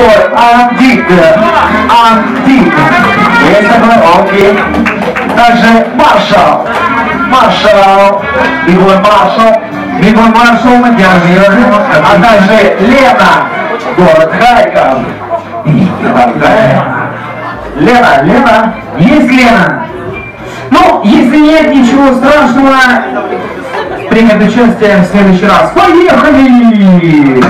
бой, Андик, Андик. Есть такой, окей. Также маршал, маршал, Егор маршал, Егор маршал, Мадьяр а также Лена, город Харьков. Лена, Лена, есть Лена? Ну, если нет ничего страшного, примет участие в следующий раз. Поехали!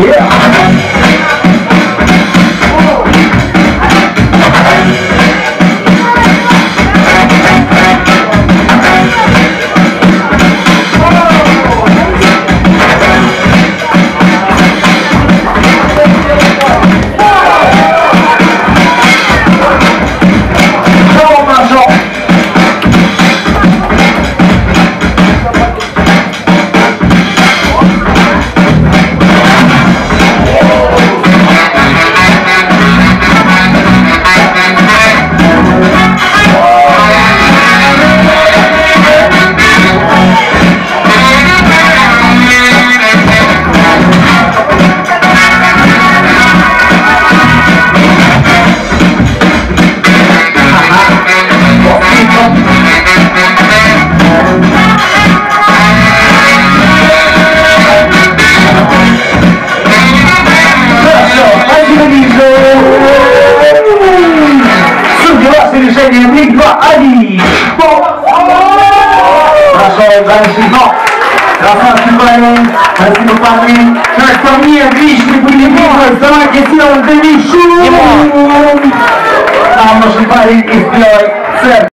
Yeah! Парни. Как по мне, отличный были битвы, давайте сделаем за Мишу. Там нужен парень из белой церкви.